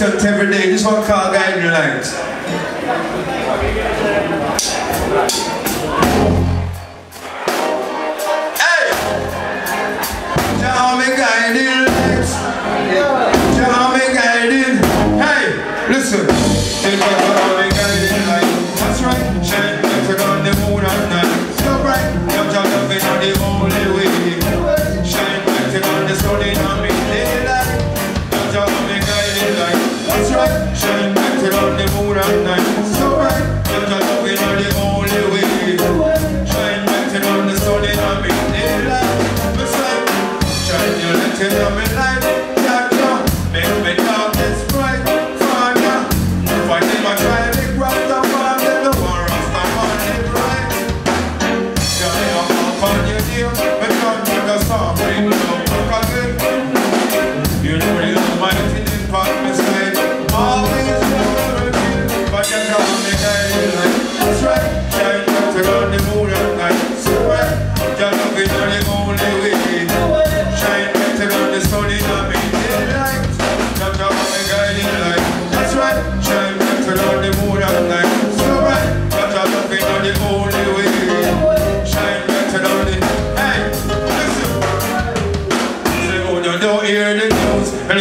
content every day. This one car guide your light.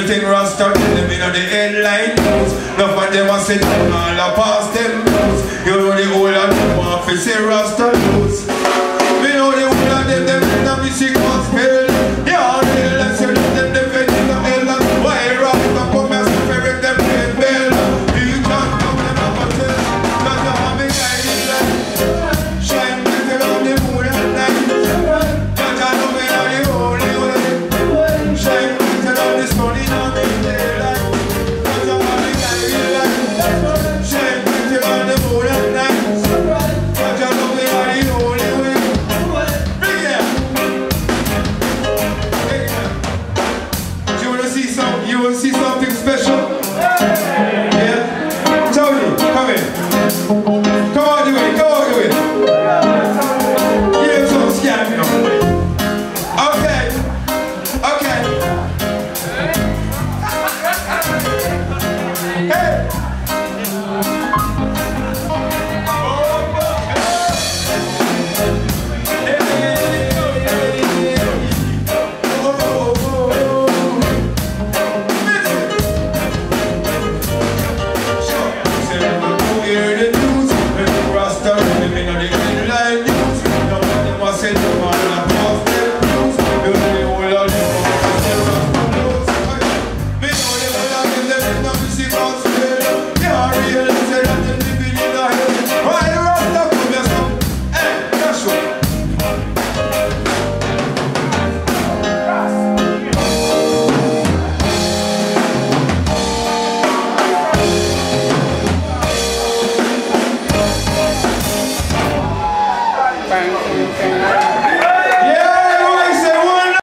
the thing Rasta the middle in the headline news. Enough of them a sit all the past them You know the whole of them want to see Rasta see some, you will see something special.